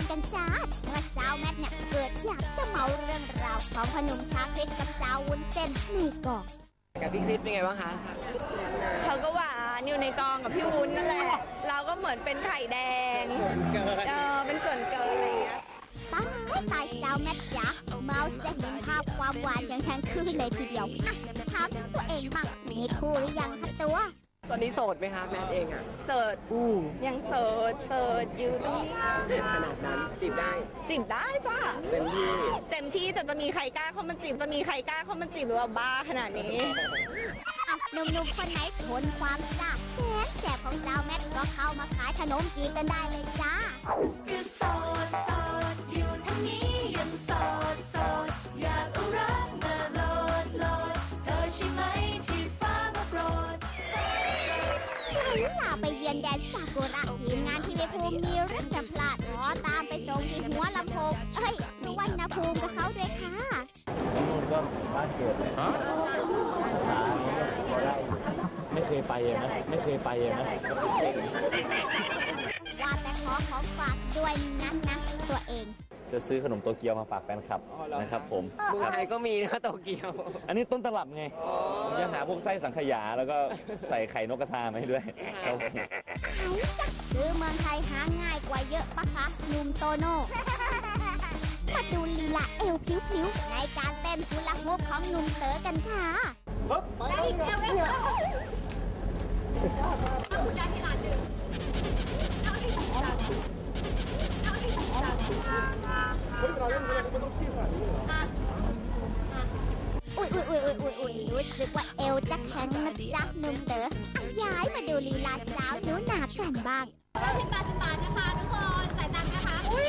ฟังกันจ้าเมื่อสาวแมทเนี่ยเกิดอยากจะเมาเรื่องราวของพอหนุ่มชาคริสกับสาววุ้นเส้นในกองกับพี่คริสเป็นไงบ้างคะเขาก็หวานอยู่ในกองกับพี่วุ้นนั่นแหละเราก็เหมือนเป็นไข่แดงเกินเออเป็นส่วนเกินอะไรอย่างเงี้ยตายตายสาวแมทจ๋าเมาเส้นเห็นภาพความหวานอย่างแทงคืนเลยทีเดียวอะถามถึงตัวเองบ้างมีคู่หรือยังคะตัว ตอนนี้โสดไหมคะแมทเองอะเสิร์ชอู้ยังเสิร์ชเสิร์ชอยู่ตรงนี้ขนาดนั้นจีบได้จีบได้จ้าเต็มที่เต็มที่จะจะมีใครกล้าเข้ามาจีบจะมีใครกล้าเข้ามาจีบหรือว่าบ้าขนาดนี้อะหนุ่มๆคนไหนทนความซ่าแสนแสบของสาวแมทก็เข้ามาขายขนมจีบกันได้เลยจ้า นแดนซากุระทีมงานที่ไปภูมิมีเรื่องจะพลาดขอตามไปส่งที่หัวลำโพงเอ้ยสุวรรณภูมิกับเขาด้วยค่ะนู่นก็บ้านเกิดเลยภาษานี้ก็พอได้อยู่ไม่เคยไปเลยนะไม่เคยไปเลยนะว่าแต่ขอของฝากด้วยนะนะตัวเอง จะซื้อขนมโตเกียวมาฝากแฟนคลับนะครับผมเมืองครับไทยก็มีนะโตเกียว อันนี้ต้นตลับไงผมจะหาพวกไส้สังขยาแล้วก็ใส่ไข่นกกระทามาให้ด้วยครับผมซื้อเมืองไทยหาง่ายกว่าเยอะปะคะหนุ่มโตโน่มาดูลีลาเอวพลิ้วๆในการเต้นฮูลาฮูปของหนุ่มเต๋อกันค่ะ อุ้ยอุ้ยอุ้ยอุ้ยอุ้ยอุ้ยรู้สึกว่าเอวจะแข็งนะจ๊ะหนุ่มเต๋ออะย้ายมาดูลีลาสาวหนูหนากันบ้างสิบบาทสิบบาทนะคะทุกคนจ่ายตังค์นะคะอุ้ย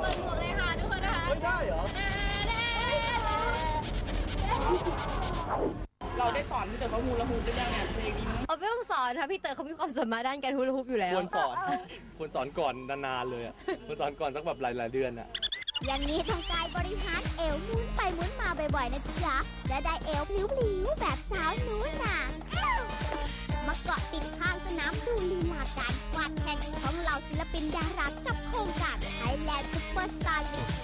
เปิดหมวกเลยค่ะทุกคนนะคะไม่ได้เหรอเราได้สอนพี่เต๋อเขามูลฮูปด้วยเนี่ยเพลงนี้เอาไม่ต้องสอนค่ะพี่เต๋อเขามีความสามารถด้านการฮูลาฮูปอยู่แล้วควรสอนควรสอนก่อนนานๆเลยอะควรสอนก่อนสักแบบหลายๆเดือนอะ อย่างนี้ทางกายบริหารเอวหมุนไปหมุนมาบ่อยๆนะจ๊ะจะได้เอวพลิ้วๆแบบสาวนู้นน่ะมาเกาะติดข้างสนามดูลีลาการฟาดแข้งของเหล่าศิลปินดารากับโครงการ Thailand Super Star League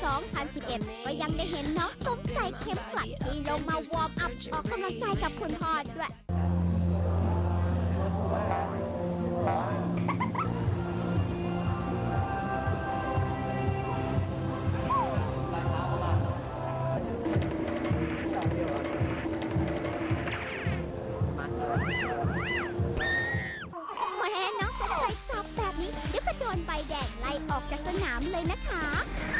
2011 ก็ยังได้เห็นน้องสมใจเข้มขลัดที่ลงมา warm up ออกกำลังกายกับคุณพ่อด้วย ออกจากสนามเลยนะคะ